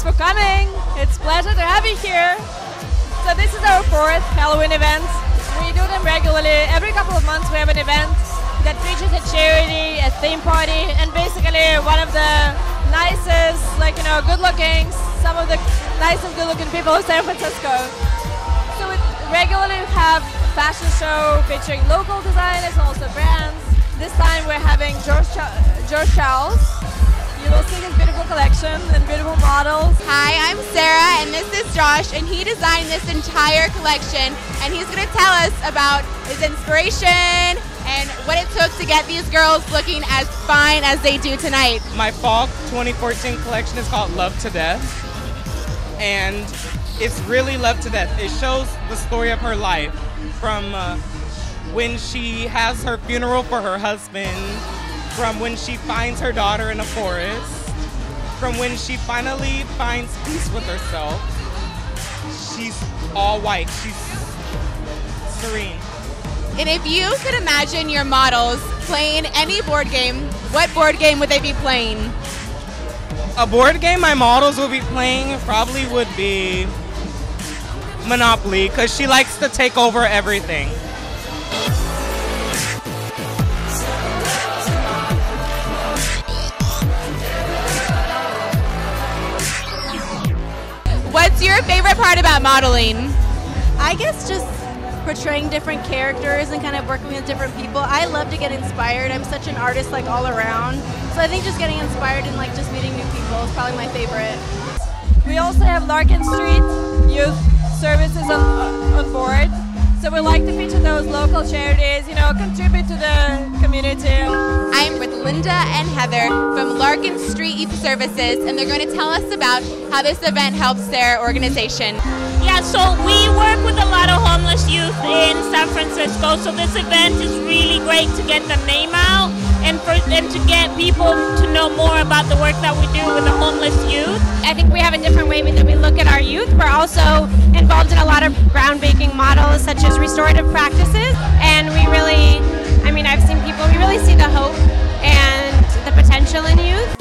It's a pleasure to have you here. So this is our fourth Halloween event. We do them regularly. Every couple of months we have an event that features a charity, a theme party, and basically one of the nicest, like, you know, good looking, some of the nice and good looking people of San Francisco. So we regularly have a fashion show featuring local designers and also brands. This time we're having George, Ch- George Charles. You will see his beautiful collection and beautiful models. Hi, I'm Sarah, and this is Josh, and he designed this entire collection, and he's going to tell us about his inspiration and what it took to get these girls looking as fine as they do tonight. My fall 2014 collection is called Love to Death, and it's really love to death. It shows the story of her life from uh, when she has her funeral for her husband, from when she finds her daughter in a forest, from when she finally finds peace with herself. She's all white. She's serene. And if you could imagine your models playing any board game, what board game would they be playing? A board game my models will be playing probably would be Monopoly because she likes to take over everything. What's your favorite part about modeling? I guess just portraying different characters and kind of working with different people. I love to get inspired. I'm such an artist like all around. So I think just getting inspired and like just meeting new people is probably my favorite. We also have Larkin Street Youth Services on, uh, on board. So we like to feature those local charities, you know, contribute to the community. I'm with Linda and Heather from Larkin Street Youth Services, and they're going to tell us about how this event helps their organization. Yeah, so we work with a lot of homeless youth in San Francisco, so this event is really great to get the name out and for and to get people to know more about the work that we do with the homeless youth. I think we have a different way that we look at our youth. We're also involved in a lot of groundbreaking models such as restorative practices, and we really, I mean, I've seen people, we really see the hope and the potential in youth.